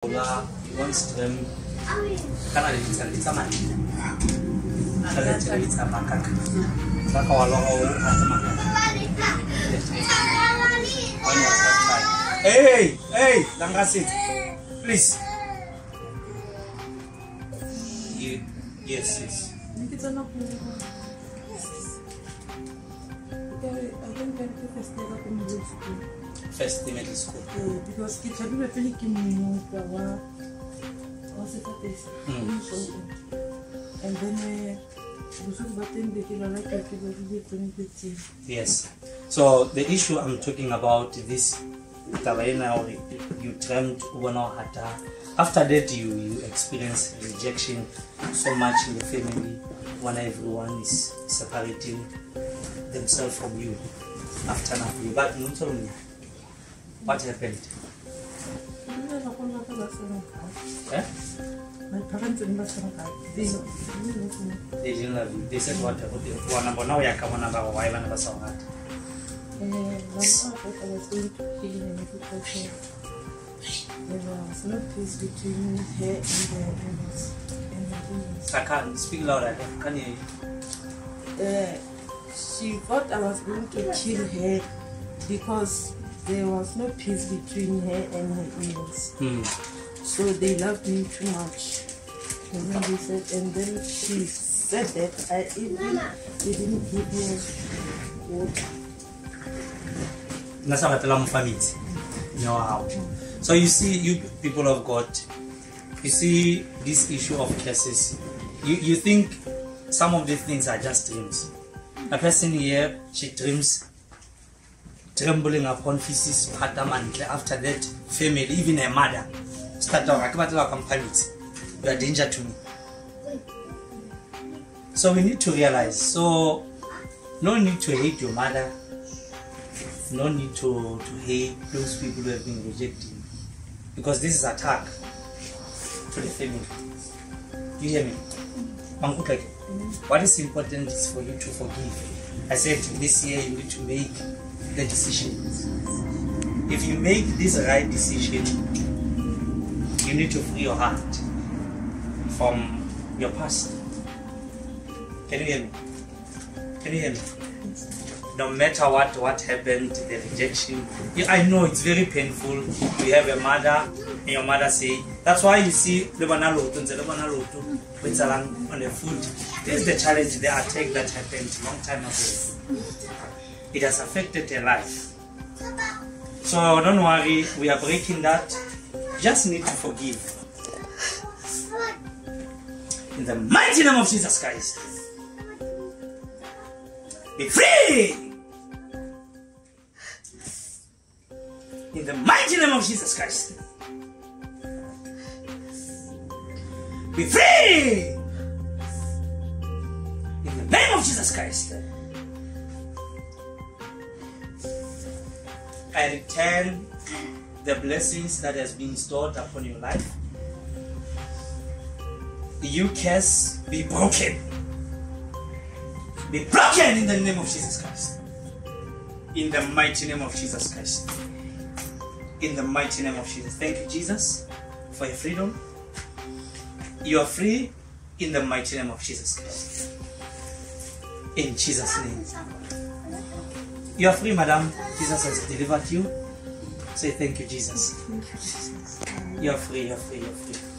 Bola, he wants them kan ada cerita mandi ada cerita makak nah kalau kawal mau rasa makak Hey, hey, lang kasit. Please. Yes, yes. Nikita na po. Kaya, I think that you can stay. First in middle school. Eh, because ke thabile pele ke mmutla wa wa sefatesi. Mm. and then eh, ba teng be ke lala ke ke badile twenty yes. So the issue i'm talking about this taba ena hore you dreamt o bona o hata. After that you, you experience rejection so much in the family when everyone is separating themselves from you. After now you got no tell me what happened? My parents They didn't love you they said what bona o ya ka bona ba why bana ba sa o rata Eh, my mom thought I was going to him and he there was no peace between her and the in-laws. And the. I can't speak louder can you Uh, she thought I was going to kill her because there was no peace between her and her in-laws. hmm. So they loved me too much. And then they said, and then she said that I even they didn't give me water. nna sa batlela mofametse mme so you see you people of god you see this issue of curses you, you think some of these things are just dreams a person here she dreams trembling upon feces phata mantle after that family even her mother starta gore a ke batlela ka mphamitse you are danger to me so we need to realize so no need to hate your mother no need to, to hate those people who have been rejecting you. because this is attack to the family. You hear me? What is important is for you to forgive. I said this year you need to make the decision. If you make this right decision, you need to free your heart from your past. Can you hear me? Can you hear me? no matter what what happened the rejection i know it's very painful you have a mother and your mother say that's why you see le bona loto ntse le bona loto go etsalang on the food this is the challenge the attack that happened long time ago it has affected their life. So don't worry we are breaking that. Just need to forgive. In the mighty name of jesus christ. Be free! In the mighty name of Jesus Christ. Be free! In the name of Jesus Christ. I return the blessings that has been stored upon your life. You curse be broken. Be broken in the name of Jesus Christ. In the mighty name of Jesus Christ in the mighty name of Jesus. Thank you, Jesus, for your freedom. You are free in the mighty name of Jesus Christ. In Jesus' name. You are free, madam. Jesus has delivered you. Say thank you, Jesus. Thank you, Jesus. You are free, you are free, you are free.